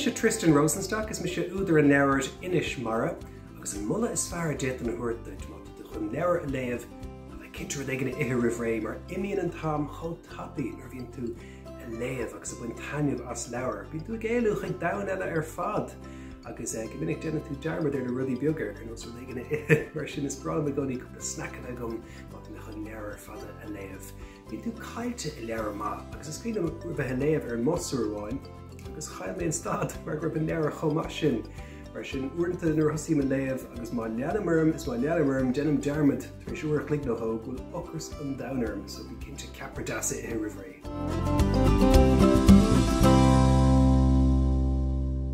Tristan Rosenstock is se úidir an neir inis mara, agus an mulle is fear dé an huiirte de chun neir a léamh a kitar gan ihe rihré mar imíon an tám cho tapí ar bhíon tú a léamh agus a buin taineh as leir. Bhín tú géú chuig da eile ar fad. agus go minic déna tú dearmad ar na rudí begur ar nos ganna mar sin is bra a goní go snack a gom má na chun neir fada a léamh. Bhín tú caiite i lear má, agus is scrína bheit léamh ar mosúháin, agus chaimléon stad mar gur ben neir chomá sin. Mar sin uanta nuair hosí man léamh agus má leanammerm is má leanammerm denim dermid tar siúir clic nóthó bhfuil ochgus an danarm so bhí cinnte capar i rihré.